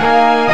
Música